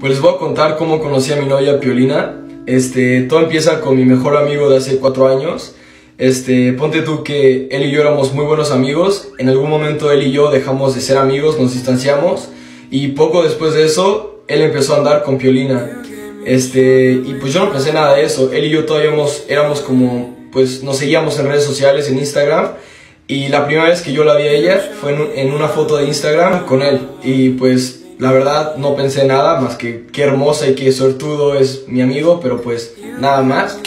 Pues les voy a contar cómo conocí a mi novia Piolina. Este, todo empieza con mi mejor amigo de hace cuatro años. Este, ponte tú que él y yo éramos muy buenos amigos. En algún momento él y yo dejamos de ser amigos, nos distanciamos. Y poco después de eso, él empezó a andar con Piolina. Este, y pues yo no pensé nada de eso. Él y yo todavía éramos, como, pues nos seguíamos en redes sociales, en Instagram. Y la primera vez que yo la vi a ella fue en una foto de Instagram con él. Y pues la verdad no pensé nada más que qué hermosa y qué sortudo es mi amigo, pero pues nada más.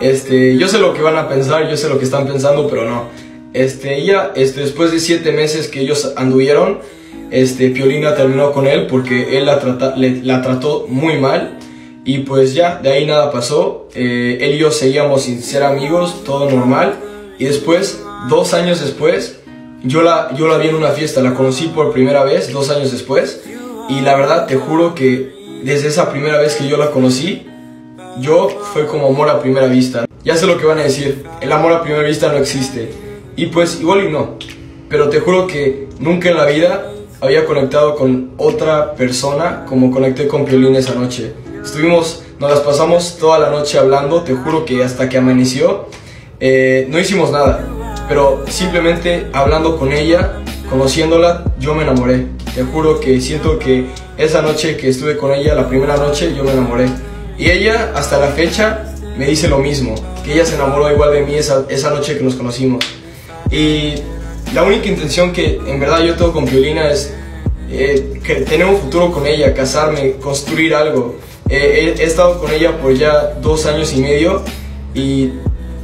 Este, yo sé lo que van a pensar, yo sé lo que están pensando, pero no. Este, ella, este, después de siete meses que ellos anduvieron, este, Piolina terminó con él porque él la, trata, la trató muy mal. Y pues ya, de ahí nada pasó. Eh, él y yo seguíamos sin ser amigos, todo normal. Y después, dos años después, yo la, yo la vi en una fiesta, la conocí por primera vez, dos años después. Y la verdad, te juro que desde esa primera vez que yo la conocí, yo fue como amor a primera vista. Ya sé lo que van a decir, el amor a primera vista no existe. Y pues igual y no. Pero te juro que nunca en la vida había conectado con otra persona como conecté con Piolín esa noche. Estuvimos, nos las pasamos toda la noche hablando, te juro que hasta que amaneció, eh, no hicimos nada, pero simplemente hablando con ella, conociéndola, yo me enamoré. Te juro que siento que esa noche que estuve con ella, la primera noche, yo me enamoré. Y ella, hasta la fecha, me dice lo mismo, que ella se enamoró igual de mí esa, esa noche que nos conocimos. Y la única intención que en verdad yo tengo con Violina es eh, tener un futuro con ella, casarme, construir algo. Eh, he, estado con ella por ya dos años y medio y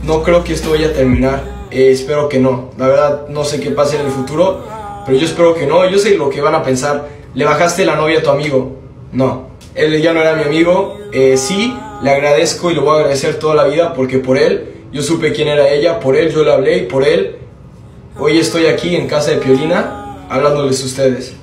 no creo que esto vaya a terminar. Eh, espero que no. La verdad, no sé qué pase en el futuro, pero yo espero que no. Yo sé lo que van a pensar. ¿Le bajaste la novia a tu amigo? No. Él ya no era mi amigo. Eh, sí, le agradezco y lo voy a agradecer toda la vida porque por él yo supe quién era ella, por él yo le hablé y por él hoy estoy aquí en casa de Piolina hablándoles a ustedes.